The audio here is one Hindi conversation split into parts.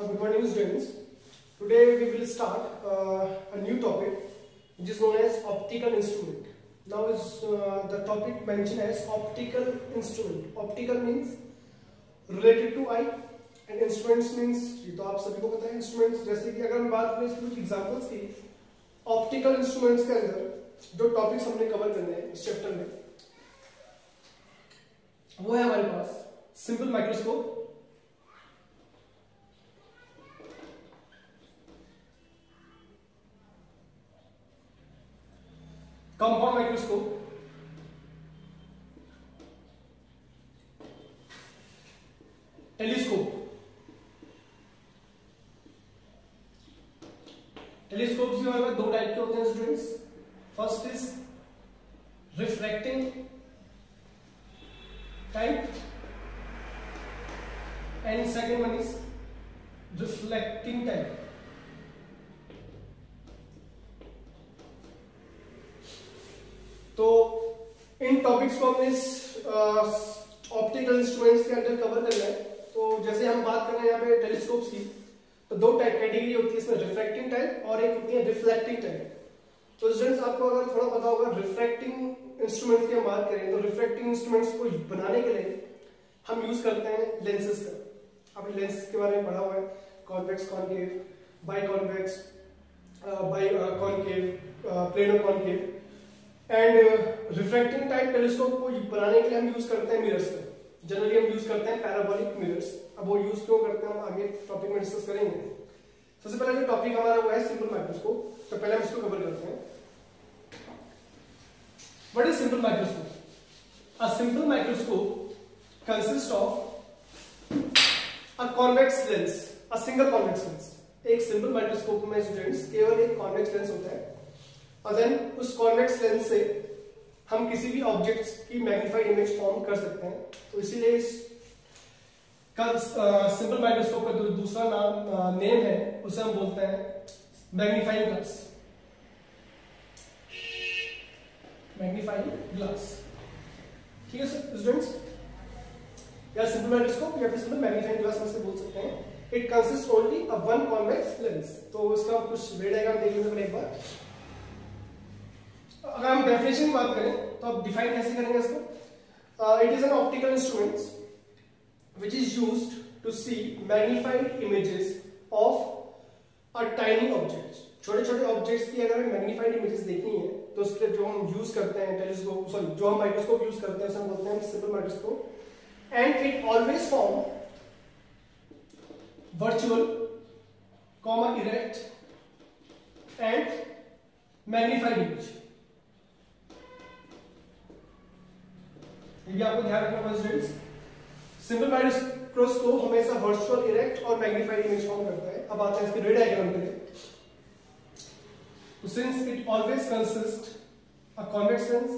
Uh, good morning students. Today we will start uh, a new topic which is known as optical instrument. Now is uh, the topic mentioned as optical instrument. Optical means related to eye and instruments means ये तो आप सभी को पता है instruments जैसे कि अगर हम बात करें कुछ एग्जांपल्स की ऑप्टिकल इंस्ट्रूमेंट्स के अंदर जो टॉपिक्स हमने कवर करने हैं इस चैप्टर में वो है हमारे पास simple microscope compound microscope telescope. Telescope भी हमारे पास दो टाइप के होते हैं students first is refracting type and second one is reflecting type तो इन टॉपिक्स को हमने ऑप्टिकल इंस्ट्रूमेंट्स के अंदर कवर करना है तो जैसे हम बात कर रहे हैं यहाँ पे टेलीस्कोप्स की तो दो टाइप कैटेगरी होती है इसमें रिफ्रैक्टिंग टाइप और एक होती है रिफ्लेक्टिंग टाइप तो स्टूडेंट्स आपको अगर थोड़ा पता होगा रिफ्रैक्टिंग इंस्ट्रूमेंट्स की हम बात करें तो रिफ्रैक्टिंग इंस्ट्रूमेंट्स को बनाने के लिए हम यूज़ करते हैं लेंसेज का. आपने लेंस के बारे में पढ़ा हुआ है. Convex concave bi convex bi concave plano concave and refracting type telescope को बनाने के लिए हम यूज़ करते हैं मिरर्स जनरली हम यूज़ करते हैं पैराबोलिक मिरर्स अब वो यूज़ क्यों करते हैं? हम आगे टॉपिक में डिस्कस करेंगे. सबसे पहले जो टॉपिक हमारा वो है सिंपल माइक्रोस्कोप तो पहले हम इसको कवर करते हैं। What is simple microscope a simple microscope consist of a convex lens a single convex lens एक सिंपल माइक्रोस्कोप में स्टूडेंट्स केवल एक कॉन्वेक्स लेंस होता है। और देन उस कॉन्वेक्स लेंस से हम किसी भी ऑब्जेक्ट की मैग्नीफाइड इमेज फॉर्म कर सकते हैं। तो इसीलिए इस सिंपल माइक्रोस्कोप का जो दूसरा नाम नेम है, उसे हम बोलते हैं मैग्नीफाइंग ग्लास मैग्नीफाइंग ग्लास ठीक है स्टूडेंट्स या सिंपल माइक्रोस्कोप या फिर सिंपल मैग्नीफाइंग ग्लास में से बोल सकते हैं। It consist only a one convex lens तो इसका कुछ वे डायग्राम देख लेते हैं एक बार। अगर हम डेफिनेशन की बात करें तो आप डिफाइन कैसे करेंगे इसको? It is an optical instrument which is used to see magnified images of a tiny object. छोटे छोटे ऑब्जेक्ट्स की अगर मैग्नीफाइड इमेजेस देखनी है तो उसके जो हम यूज़ करते हैं टेलीस्कोप सॉरी जो हम माइक्रोस्कोप यूज़ करते हैं, उसे हम बोलते हैं simple microscope and it always form virtual comma erect and magnified image ये आपको ध्यान रखना स्टूडेंट्स सिंपल माइक्रोस्कोप हमेशा वर्चुअल इरेक्ट और मैग्नीफाइड इमेज फॉर्म करता है अब आते हैं इसके रे डायग्राम पे तो since it always consist a convex lens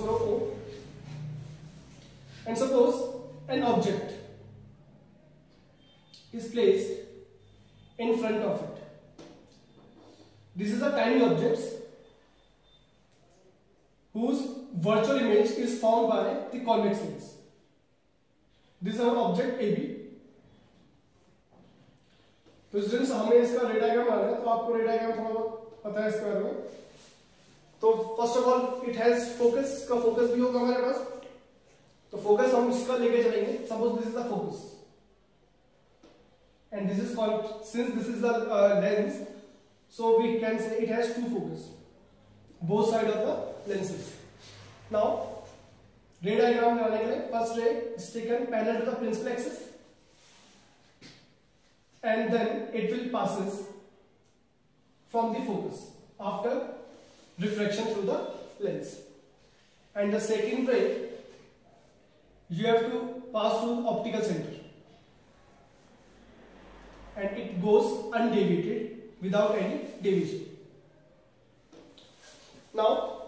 throw o and suppose an object is placed in front of it. This is a tiny object whose virtual image is formed by the convex lens. This is our object AB. तो स्टूडेंट्स हमें इसका रे डायग्राम आना है तो आपको रे डायग्राम थोड़ा पता है इसके बारे में तो first of all it has focus का फोकस भी होगा हमारे पास तो फोकस हम इसका लेके चलेंगे suppose this is the focus and this is called since this is the uh, lens so we can say it has two focus both side of the lenses now ray diagram में आने के लिए first ray is taken parallel to the principal axis and then it will passes from the focus after refraction through the lens and the second ray you have to pass through optical center Goes undeviated without any deviation. Now,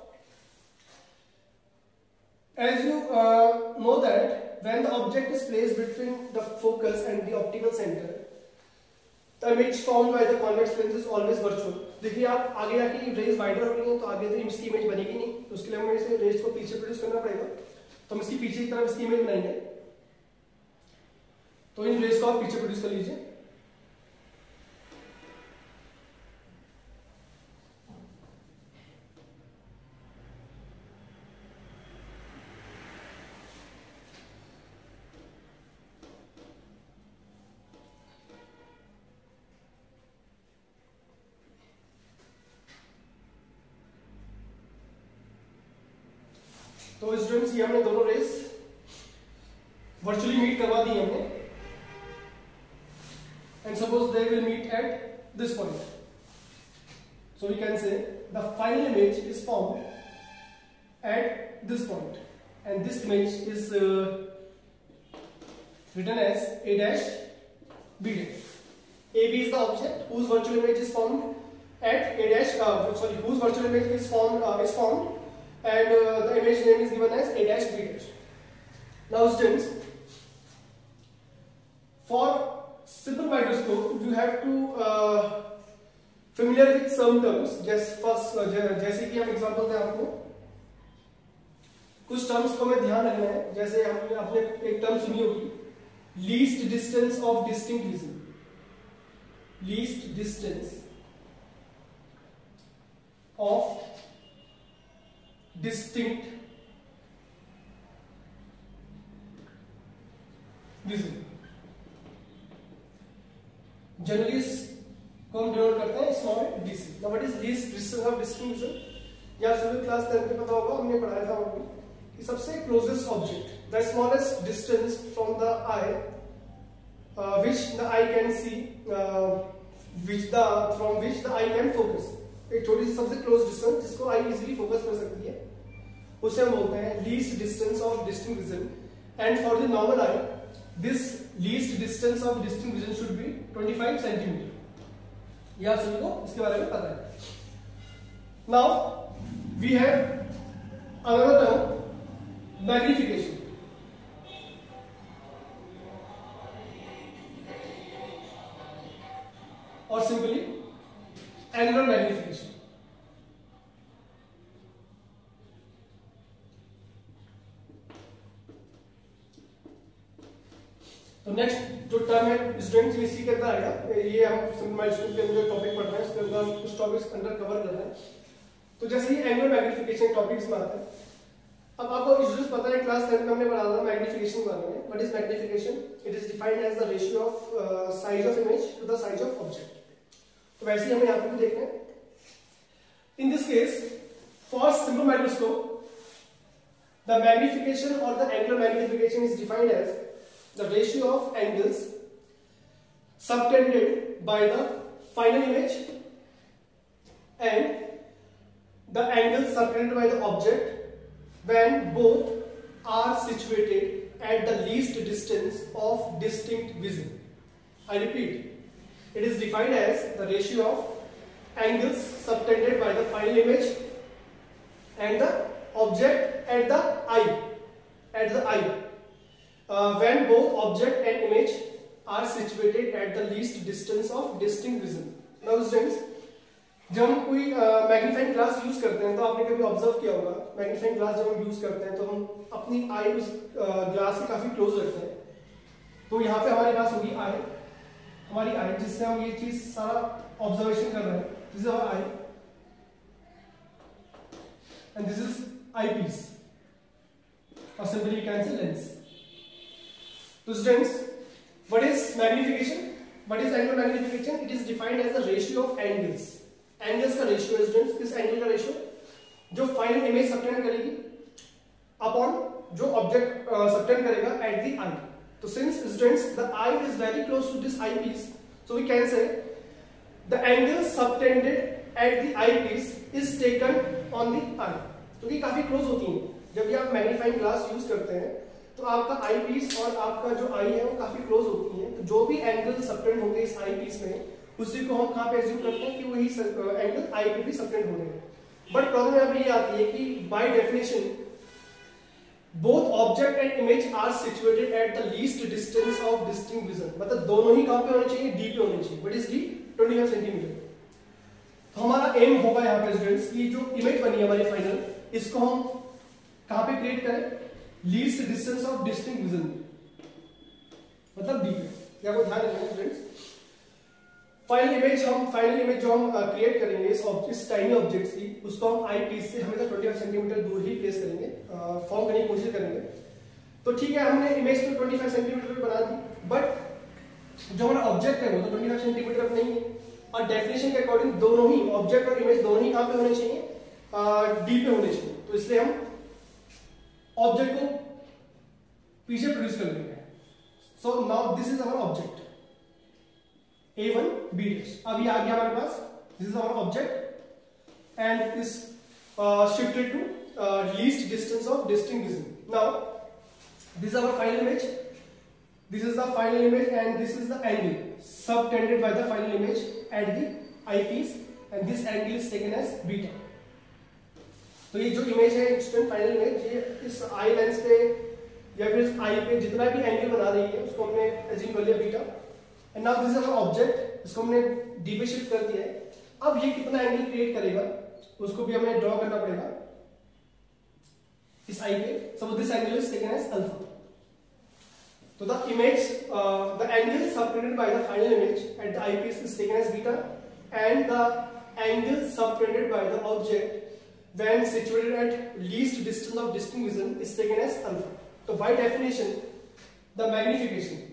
as you uh, know that when the object is placed between the focus and the optical center, the image formed by the convex lens is always virtual देखिए आप आगे आके रेज वाइडर हो रही है तो आगे तो इसकी इमेज बनेगी नहीं तो उसके लिए हमें इसे रेज को पीछे प्रोड्यूस करना पड़ेगा तो हम इसकी पीछे की तरफ़ इसकी इमेज बनाएँगे तो इन रेज को आप पीछे प्रोड्यूस कर लीजिए तो स्टूडेंट्स ये हमने दोनों रेस वर्चुअली मीट करवा दी हमने। And suppose they will meet at this point so we can say the final image is form at this point and this image is written as A dash B dash A B is the object whose virtual image is form at A dash sorry whose virtual image is form is formed and uh, the image name is given as a dash b dash. Now students, for simple microscope you have to uh, familiar with some terms. Just first uh, जैसे कि हम एग्जांपल दें आपको कुछ टर्म्स को हमें ध्यान रखना है जैसे हमने आपने एक टर्म सुनी होगी least distance of distinct vision least distance of distinct. Vision generally को हम डिनोट करते हैं small DC now what is least distance of distinct vision या सिविल क्लास 10 में पता होगा हमने पढ़ाया था वो कि सबसे closest object the smallest distance from the eye the eye can see uh, which the from which the eye can focus. एक सी, सबसे क्लोज डिस्टेंस जिसको आई इजीली फोकस कर सकती है, उसे हम बोलते हैं least distance of distinct vision and for the normal eye this least distance of distinct vision should be 25 centimetre यह आप सभी को इसके बारे में पता है। Now we have another term magnification और सिंपली एंगुलर मैग्निफिकेशन तो नेक्स्ट जो टर्म है स्टूडेंट्स इसी के अंदर आएगा। ये हम माइलस्टोन के अंदर टॉपिक पढ़ रहे हैं, उसके अंदर हम कुछ टॉपिक्स अंदर कवर कर रहे हैं। तो जैसे ये एंगुलर मैग्निफिकेशन टॉपिक्स में आता है, अब आपको यूजुअली पता है क्लास 10 में हमने पढ़ा था मैग्निफिकेशन बारे में। What is magnification it is defined as the ratio of size of image to the size of object तो वैसे ही हमें यहाँ पर भी देखना है in this case first simple microscope the magnification और the angle magnification is defined as the ratio of angles subtended by the final image and the angle subtended by the object when both are situated at the least distance of distinct vision I repeat It is defined as the ratio of angles subtended by the final image and the object at the eye at the eye uh, when both object and image are situated at the least distance of distinct vision. Now students, जब हम कोई मैग्नीफाइंग ग्लास यूज़ करते हैं तो आपने कभी ऑब्ज़र्व किया होगा मैग्नीफाइंग ग्लास जब हम यूज़ करते हैं तो हम अपनी आई उस ग्लास के काफ़ी क्लोज रखते हैं तो यहाँ पे हमारे पास होगी आई हमारी आई जिससे हम ये चीज़ सारा ऑब्जर्वेशन कर रहे हैं this is eye and this is eyepiece और सिंपली से लेंस तो students what is magnification what is angle magnification it is defined as the ratio of angles angles का रेशियो स्टूडेंट्स किस एंगल का रेशियो जो फाइनल इमेज सबटेंड करेगी अपॉन जो ऑब्जेक्ट सबटेंड करेगा at the eye So since students the eye is very close to this eyepiece, so we can say the angle subtended at the eyepiece is taken on the eye. तो ये काफ़ी क्लोज होती हैं। जब भी आप मैग्नीफाइंग ग्लास यूज़ करते हैं तो आपका आई पीस और आपका जो आई है वो काफ़ी क्लोज होती है। तो जो भी एंगल सबटेंड होंगे इस आई पीस में उसी को हम कहाँ पे एज्यूम करते हैं कि वही एंगल आई पे भी सबटेंड होने हैं। बट प्रॉब्लम यहाँ पे ये आती है कि by definition both object and image are situated at the least distance of distinct vision मतलब दोनों ही कहाँ पे होने चाहिए डी पे होने चाहिए। What is D twenty five centimetre तो हमारा एम होगा यहाँ पे स्टूडेंट्स की जो इमेज बनी है हमारी फाइनल इसको हम कहाँ पे क्रिएट करें? Least distance of distinct vision मतलब डी पे। या को ध्यान रखना स्टूडेंट्स फाइनल इमेज हम फाइनल इमेज जो हम क्रिएट करेंगे, इस इस टाइनी ऑब्जेक्ट की, उसको हम आई पीस से हमेशा 25 सेंटीमीटर दूर ही प्लेस करेंगे फॉर्म करने की कोशिश करेंगे। तो ठीक है, हमने इमेज तो 25 सेंटीमीटर पे बना दी बट जो हमारा ऑब्जेक्ट है वो तो 25 सेंटीमीटर नहीं है। और डेफिनेशन के अकॉर्डिंग दोनों ही ऑब्जेक्ट और इमेज दोनों ही कहाँ पे होने चाहिए? डी पे होने चाहिए। तो इसलिए हम ऑब्जेक्ट को पीछे प्रोड्यूस कर लेंगे so now this is our object A one B dash अब ये आ गया हमारे पास. This is our object and is shifted to least distance of distinct now this is our final image this is the final image and this is the angle. Subtended by the final image at the eyepiece. And this angle is taken as beta. तो ये जो इमेज है स्टूडेंट फाइनल इमेज ये इस आई लेंस पे या फिर इस आई पे जितना भी एंगल बना रही है, उसको हमने एज्यूम कर लिया beta and now this is our object इसको हमने डी पे शिफ्ट कर दिया है अब ये कितना एंगल क्रिएट करेगा उसको भी हमें ड्रॉ करना पड़ेगा इस आई पे so this angle is taken as alpha image, uh, the angle subtended by the final image at the eyepiece is taken as beta and the angle subtended by the object when situated at least distance of distinct vision is taken as alpha. So by definition, the magnification of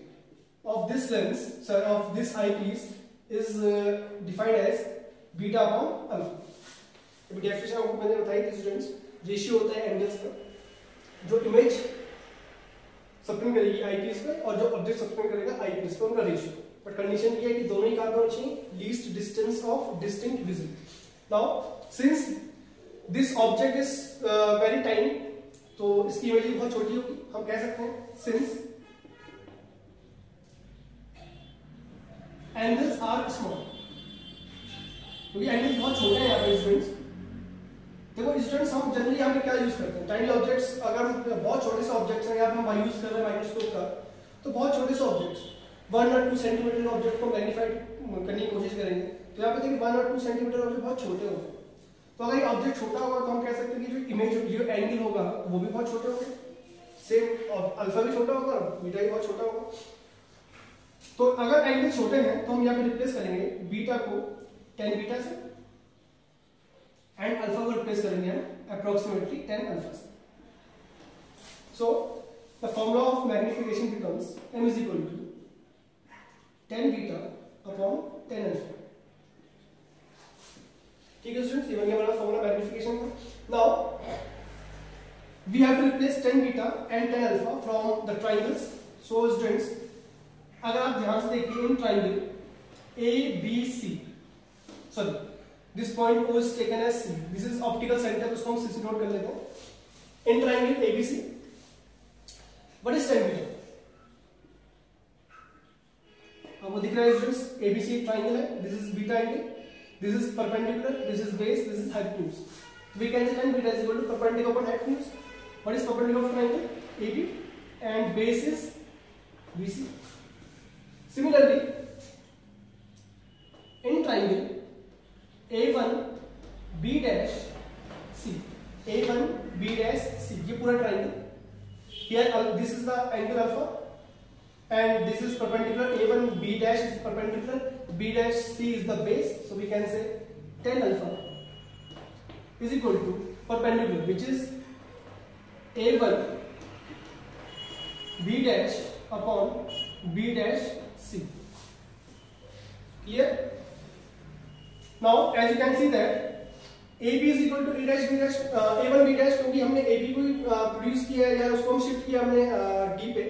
this lens, sorry, of this eyepiece is uh, defined as beta upon alpha. अभी डेफिनेशन आपको मैंने बताई थी स्टूडेंट्स रेशियो होता है एंगल्स का जो इमेज सब्टेंड करेगी आईपीएस पे और जो ऑब्जेक्ट सब्टेंड करेगा आईपीएस पे उनका रेशियो बट कंडीशन ये है कि दोनों ही कहाँ पे चाहिए least distance of distinct vision now since this object is very tiny तो इसकी इमेज बहुत छोटी होगी हम कह सकते हैं सिंस एंगल्स आर स्मॉल क्योंकि एंगल्स बहुत छोटे हैं यहाँ पे स्टूडेंट्स देखो स्टूडेंट्स हम जनरली हम क्या यूज़ करते हैं? टाइनी ऑब्जेक्ट्स अगर बहुत छोटे से ऑब्जेक्ट्स हैं या हम यूज़ कर रहे हैं माइक्रोस्कोप का तो बहुत छोटे से ऑब्जेक्ट्स वन और टू सेंटीमीटर ऑब्जेक्ट को मैग्नीफाइड करने की कोशिश करेंगे. तो यहाँ पे देखिए वन और टू सेंटीमीटर ऑब्जेक्ट बहुत छोटे होंगे. तो अगर ये ऑब्जेक्ट छोटा होगा तो हम कह सकते हैं कि जो इमेज जो एंगल होगा, वो भी बहुत छोटे होंगे. सेम अल्फ़ा भी छोटा होगा बीटा भी बहुत छोटा होगा. तो अगर एंगल छोटे हैं तो हम यहाँ पे रिप्लेस करेंगे बीटा को टेन बीटा से एंड अल्फ़ा को रिप्लेस करेंगे हम अप्रोक्सीमेटली टेन अल्फ़ा से। So the formula of magnification becomes m is equal to 10 beta upon 10 alpha ठीक है स्टूडेंट्स ये बन हमारा फॉर्मूला मैग्निफिकेशन का। Now we have to replace 10 beta and 10 alpha from the triangles so, students अगर आप ध्यान से देखिए in triangle A B C sorry this point O is taken as C this is optical centre उसको हम सीसी नोट कर लेते हैं। In triangle A B C what is ten metre अब वो दिख रहा है student A B C triangle है. This is beta angle this is perpendicular this is base this is height we can see beta is equal to perpendicular upon height what is perpendicular of triangle A B and base is B C similarly in triangle A1 B dash C A1 B dash C ये पूरा triangle here this is the angle alpha and this is perpendicular a1 b dash is perpendicular b dash c is the base so we can say 10 alpha is equal to perpendicular which is a1 see that ab is equal to a dash b dash uh, a1 b dash क्योंकि हमने ab को प्रोड्यूस किया है या उसको हम शिफ्ट किया हमने d पे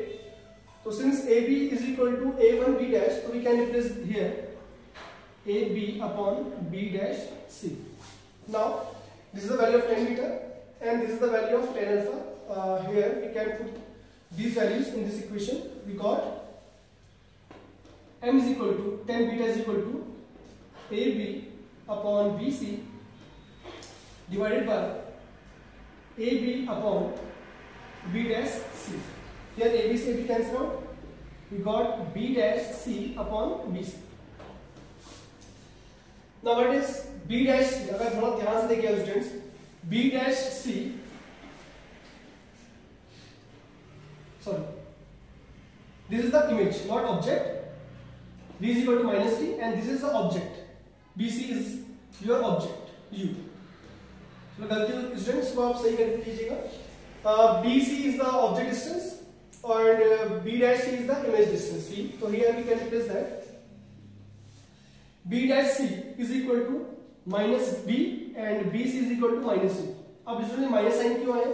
So since AB is equal to A1 B dash, so we can replace here AB upon B dash C. Now this is the value of 10 beta and this is the value of 10 alpha. Uh, here we can put these values in this equation. We got M is equal to 10 beta is equal to AB upon BC divided by AB upon b dash c. Here a b c b cancel out. We got b dash c upon b c. Now what is b dash c? अगर थोड़ा ध्यान से देखिए students b dash c sorry this is the image not object b is equal to minus d and this is the object bc is your object u तो गलती स्टूडेंट्स को आप सही कर लीजिएगा B C is the object distance और B dash C is the image distance सी तो here we can replace that B dash C is equal to minus B and B C is equal to minus C अब इसमें माइनस साइन क्यों आए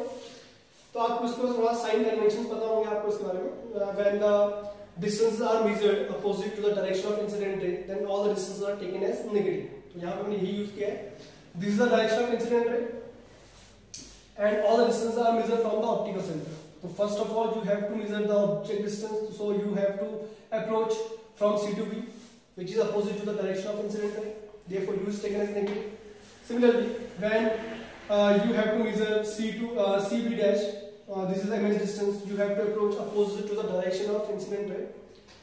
तो आपको इसको थोड़ा साइन कन्वेंशन पता होंगे आपको इसके बारे में। When the distance are measured opposite to the direction of incident then all the distance are taken as negative तो यहाँ हमने यही यूज़ किया है direction of incident ray and all the distances are measured from the optical center. So first of all you have to measure the object distance so you have to approach from C to B which is opposite to the direction of incident ray. Therefore U is taken as negative. Similarly when uh, you have to measure C to uh, CB dash uh, this is the image distance you have to approach opposite to the direction of incident ray.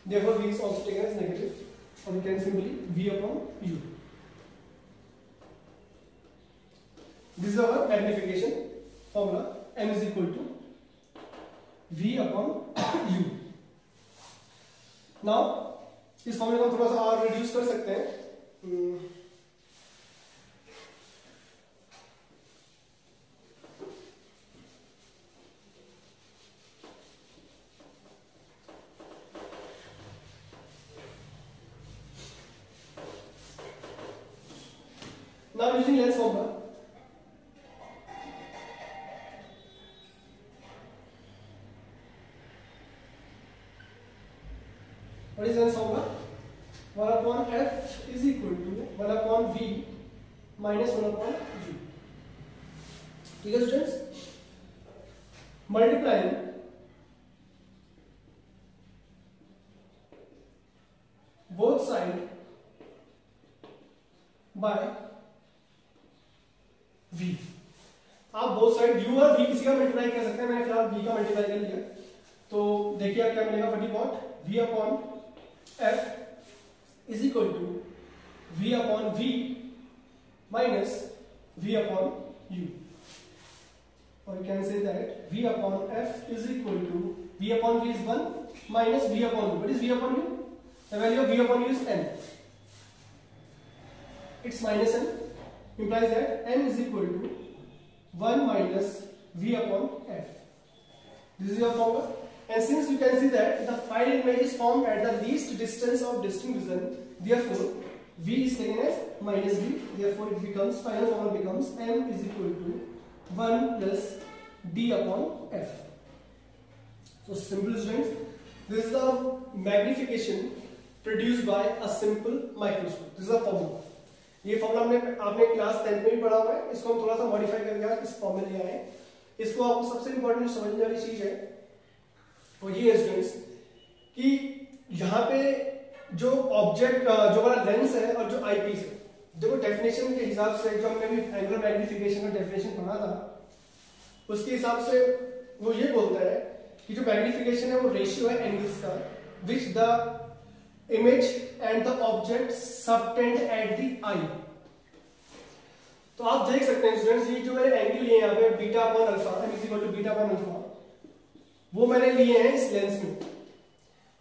Therefore V is also taken as negative or you can simply V upon U. This is our magnification formula. M is equal to V upon U. Now इस फॉर्मूले को हम थोड़ा सा और रिड्यूस कर सकते हैं What is lens formula? 1 upon f is equal to 1 upon v minus 1 upon u. ठीक है students both side by v. आप बोथ साइड u और v किसी का मल्टीप्लाई कर सकते हैं। मैंने फ़िलहाल v का मल्टीप्लाई कर लिया। तो देखिए आप क्या मिलेगा फटीपॉट v upon f is equal to v upon v minus v upon u or you can say that v upon f is equal to v upon v is 1 minus v upon u what is v upon u the value of v upon u is n it's minus n implies that n is equal to 1 minus v upon f this is your formula And since you can see that the file image is formed at the least distance of distinct vision, therefore V is taken as minus V. Therefore it becomes final formula becomes M is equal to 1 plus D upon F. So simple students, this is the magnification produced by a simple microscope. This is a formula. ये फॉर्मूला हमने आपने क्लास टेंथ में भी पढ़ा हुआ है इसको हम थोड़ा सा मॉडिफाई करके इस फॉर्म में आए इसको आपको सबसे इंपॉर्टेंट समझने वाली चीज़ है वो ये है स्टूडेंट्स कि यहाँ पे जो ऑब्जेक्ट जो हमारा लेंस है और जो आईपीस है, देखो डेफिनेशन के हिसाब से जो हमने भी एंगुलर मैग्निफिकेशन का डेफिनेशन पढ़ा था, उसके हिसाब से वो ये बोलता है कि जो मैग्निफिकेशन है वो रेशियो है एंगल्स का which the image and the object subtend at the eye तो आप देख सकते हैं स्टूडेंट्स ये जो मैंने एंगल लिए यहाँ पे beta upon alpha M is equal to beta upon alpha वो मैंने लिए हैं इस लेंस में।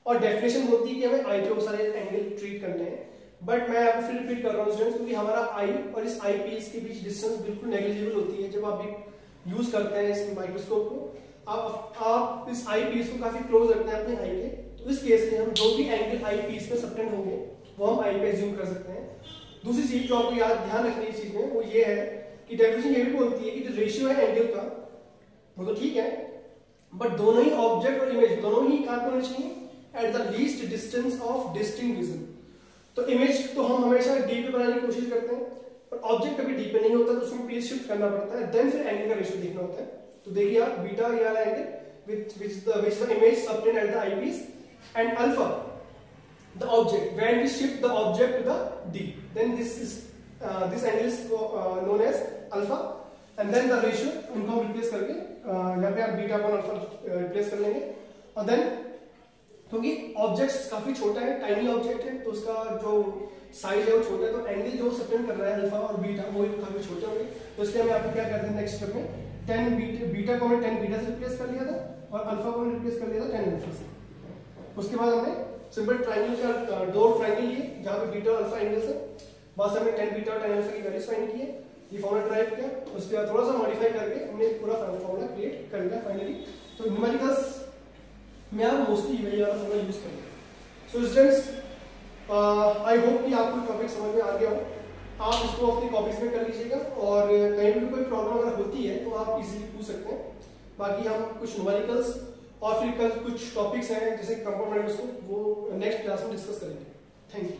और डेफिनेशन होती है कि हमें आई के सारे एंगल ट्रीट करने हैं। बट मैं आपको फिर रिपीट कर रहा हूँ स्टूडेंट्स क्योंकि हमारा आई और इस आई पीस के बीच डिस्टेंस बिल्कुल नेग्लिजिबल होती है जब आप यूज़ करते हैं इस माइक्रोस्कोप को। आप आप इस आई पीस को काफ़ी क्लोज रखते हैं अपने आई के तो इस केस में हम जो भी एंगल आई पीस में सबटेंड होंगे, वो हम आई पे एज्यूम कर सकते हैं। दूसरी चीज़ जो आपको याद, ध्यान रखनी है चीज़ में, वो ये है कि डेफिनेशन ये भी बोलती है कि जो रेशियो है एंगल का, वो तो ठीक है बट दोनों ही ऑब्जेक्ट और इमेज दोनों ही कहाँ होने चाहिए at the least distance of distinct vision तो इमेज तो हम हमेशा डी पे बनाने की कोशिश करते हैं पर ऑब्जेक्ट कभी डी पे नहीं होता तो उसमें प्लेस शिफ्ट करना पड़ता है देन फिर एंगल का रेशियो देखना होता है। तो देखिए आप बीटा ये angle which which the which the image subtend at the eyepiece and alpha object when we shift the object to the d then this is uh, this angle is uh, known as alpha and then the ratio इनको हम रिप्लेस करके यहाँ पे आप बीटा अपॉन अल्फ़ा रिप्लेस कर लेंगे। और देन क्योंकि ऑब्जेक्ट्स काफ़ी छोटा है टाइनी ऑब्जेक्ट है तो उसका जो साइज़ है वो छोटा है तो एंगल जो सब्टेंड कर रहा है अल्फ़ा और बीटा वो काफ़ी छोटे होंगे। तो इसलिए हमें आपको क्या करते हैं नेक्स्ट स्टेप में? टेन बीटा बीटा को हमने टेन बीटा से रिप्लेस कर लिया था और अल्फ़ा को हमने रिप्लेस कर लिया था टेन अल्फ़ा से। उसके बाद हमने सिंपल ट्राइंगल का दो ट्राइंगल लिए जहाँ पे बीटा और अल्फ़ा एंगल्स है बस हमने टेन बीटा और टेन अल्फ़ा की वैल्यूज़ फाइंड किए। ये फॉर्मूला ड्राइव किया उसके बाद थोड़ा सा मॉडिफाई करके हमने पूरा फॉर्मूला क्रिएट कर लिया फाइनली तो न्यूमेरिकल्स में आप मोस्टली वही वाला फॉर्मूला यूज़ करेंगे सो स्टूडेंट्स आई होप कि आपको टॉपिक समझ में आ गया हो। आप इसको अपनी कॉपीज में कर लीजिएगा और कहीं भी कोई प्रॉब्लम अगर होती है तो आप इजीली पूछ सकते हैं। बाकी हम कुछ न्यूमेरिकल्स और फिर कल कुछ टॉपिक्स हैं, जैसे कंपाउंड वो नेक्स्ट क्लास में डिस्कस करेंगे। Thank you